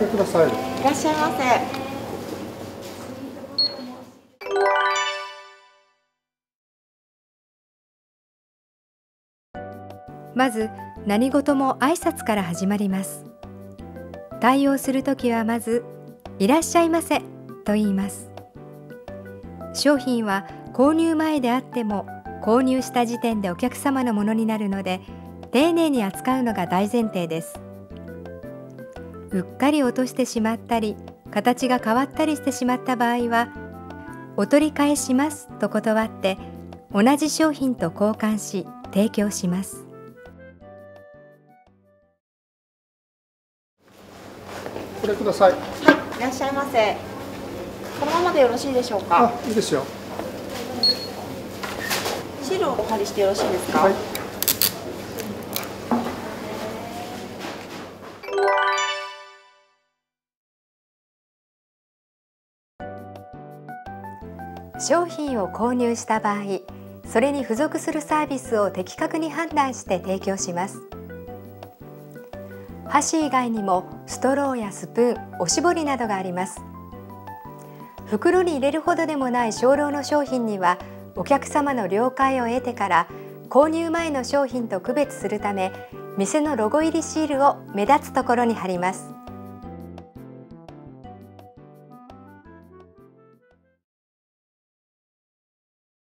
れください。いらっしゃいませ。まず何事も挨拶から始まります。対応するときはまずいらっしゃいませと言います。商品は購入前であっても購入した時点でお客様のものになるので丁寧に扱うのが大前提ですうっかり落としてしまったり形が変わったりしてしまった場合はお取り返しますと断って同じ商品と交換し提供します。これください。はいいらっしゃいませ。このままでよろしいでしょうか？あいいですよ。シールをお貼りしてよろしいですか、はい商品を購入した場合それに付属するサービスを的確に判断して提供します。箸以外にもストローやスプーンおしぼりなどがあります。袋に入れるほどでもない少量の商品にはお客様の了解を得てから購入前の商品と区別するため店のロゴ入りシールを目立つところに貼ります。